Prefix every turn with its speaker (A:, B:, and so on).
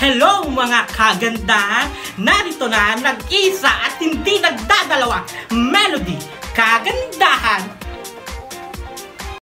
A: Hello mga kagandahan, narito na nag-isa at hindi nagdadalawa, Melody, kagandahan.